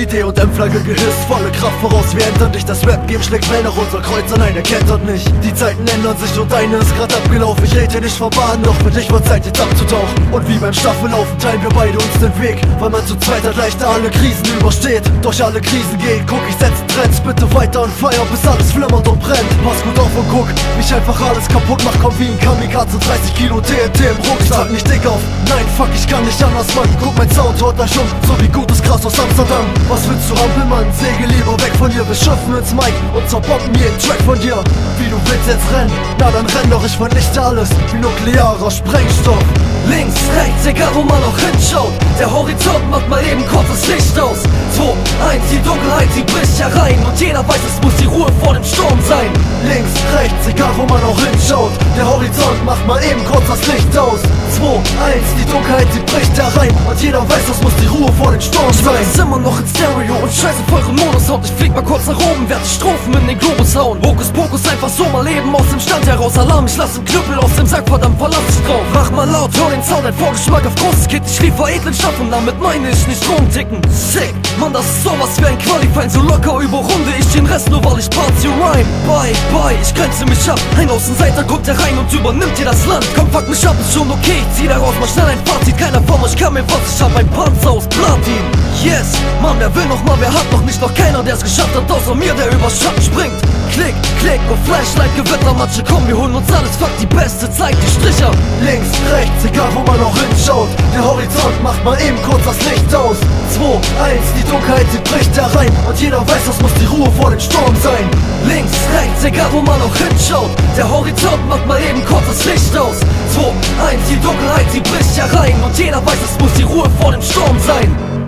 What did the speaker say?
Die D&M-Flagge gehisst, volle Kraft voraus, wir ändern dich Das Rap-Game schlägt Wellen nach unser Kreuz, nein, er kentert nicht. Die Zeiten ändern sich und deine ist grad abgelaufen. Ich rede nicht vor Bahn, doch für dich wird Zeit jetzt abzutauchen. Und wie beim Staffellaufen teilen wir beide uns den Weg. Weil man zu zweit halt leichter alle Krisen übersteht. Durch alle Krisen geht, guck, ich setz Trends. Bitte weiter und feier, bis alles flimmert und brennt. Pass gut auf und guck, mich einfach alles kaputt macht. Komm wie ein Kamikaze, 30 Kilo TNT im Rucksack. Nicht dick auf, nein, fuck, ich kann nicht anders, Mann Guck, mein Sound haut gleich um, so wie gutes Gras aus Amsterdam. Was willst du, Hampelmann? Segel lieber weg von hier, wir schiffen ins Mic Und zerbomben jeden Track von dir. Wie du willst jetzt rennen, na dann renn doch, ich vernichte alles. Wie nuklearer Sprengstoff. Links, rechts, egal wo man auch hinschaut. Der Horizont macht mal eben kurz das Licht aus. 2, 1, die Dunkelheit, sie bricht herein Und jeder weiß, es muss die Ruhe vor dem Sturm sein. Links, rechts, egal wo man auch hinschaut Der Horizont macht mal eben kurz das Licht aus. 2, 1, die Dunkelheit, sie bricht herein Und jeder weiß, es muss die Ruhe vor dem Sturm Ich sein. ist immer noch in Stereo und scheiße Monosound Ich flieg mal kurz nach oben, werd die Strophen in den Globus hauen. Hokus Pokus, einfach so mal leben aus dem Stand heraus. Alarm, ich lass den Knüppel aus dem Sack, verdammt verlass dich drauf. Mach mal laut, hör den Sound, ein Vorgeschmack auf großes Kit Ich liefer edlen Stoff und damit meine ich nicht rumticken. Sick, Mann, das ist sowas wie ein Qualifying So locker überrunde ich den Rest, nur weil ich Party rhyme. Bye, bye, ich grenze mich ab. Ein Außenseiter kommt herein und übernimmt dir das Land. Komm, fuck mich ab, ist schon okay, zieh daraus mal schnell ein Fazit. Keiner von euch kann mir was, ich hab ein Panzer aus Platin Yes, Mann, wer will noch mal, wer hat noch nicht, noch keiner, der's geschafft hat Außer mir, der über Schatten springt. Klick, klick und Flashlight, Gewittermatsche, komm, wir holen uns alles, fuck die beste Zeit, die Stricher. Links, rechts, egal wo man auch hinschaut Der Horizont macht mal eben kurz das Licht aus. 2, 1, die Dunkelheit, sie bricht herein Und jeder weiß, das muss die Ruhe vor dem Sturm sein. Links, rechts, egal wo man auch hinschaut Der Horizont macht mal eben kurz das Licht aus. 2, 1, die Dunkelheit, sie bricht herein Und jeder weiß, es muss die Ruhe vor dem Sturm sein